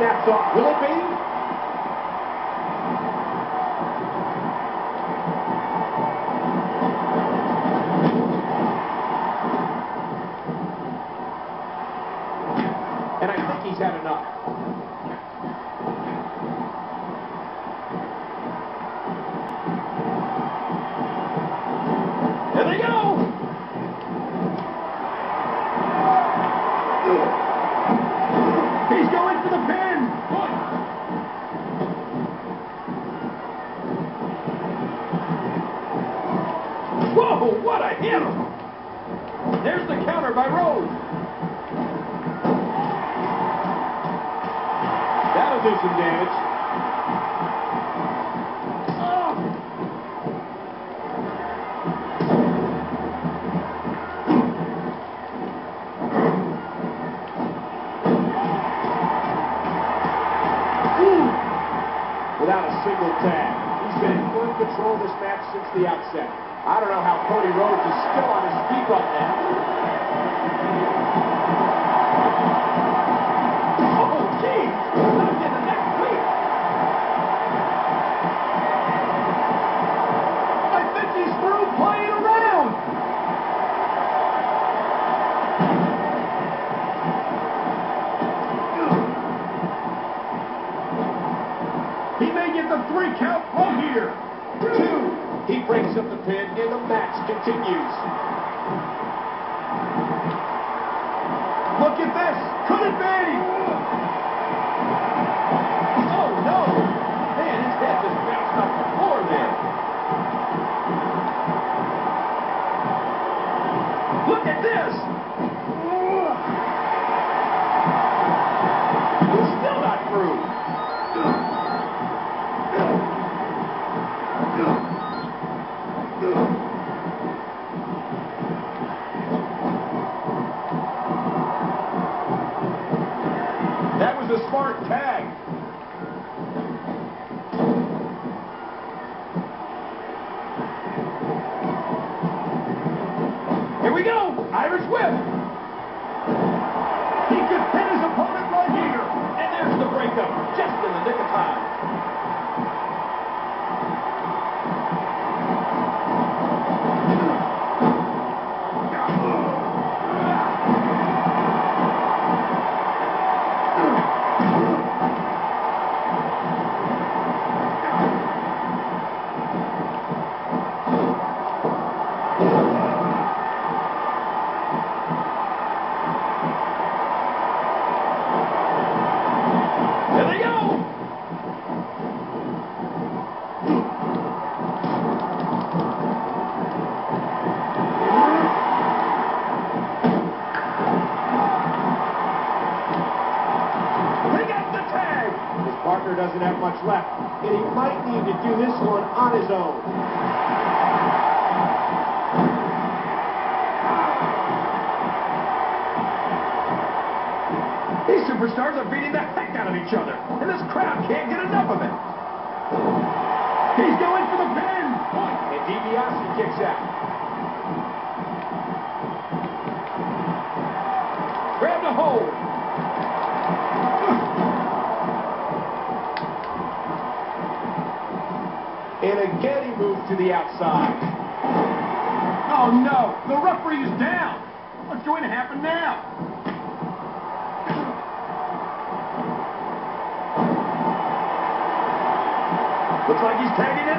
snaps off. Will it be? There's by Rose. That'll do some damage. Since the outset. I don't know how Cody Rhodes is still on his feet right now. Oh, geez! I think he's through playing around! He may get the three count from here. Two. He breaks up the pin and the match continues. Look at this. Could it be? Smart tag. Here we go. Irish whip. He could pin his opponent right here. And there's the breakup, just in the nick of time. Here they go. They got the tag. Doesn't have much left, and he might need to do this one on his own. These superstars are beating the heck out of each other, and this crowd can't get enough of it. He's going for the pin. And DiBiase kicks out. Grab the hold. And again he moves to the outside. Oh no, the referee is down. What's going to happen now? Looks like he's tagging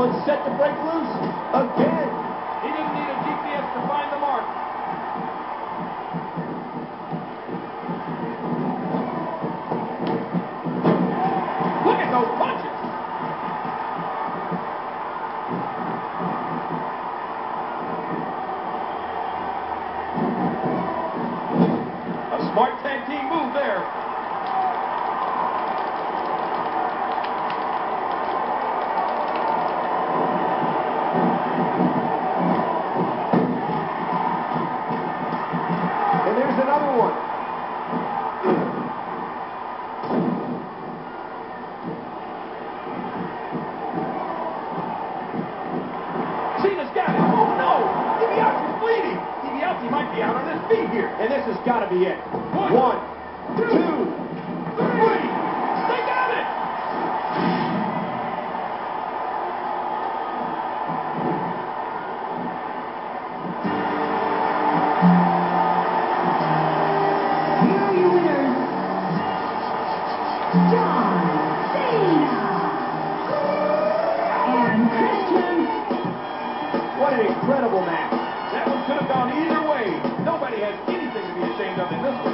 Set to break loose again. He didn't need a GPS to find the mark. Look at those punches. A smart tag team move there. Another one. Cena's got it. Oh, no. DiBiase's bleeding. DiBiase might be out on his feet here. And this has got to be it. One, One, two, two. To be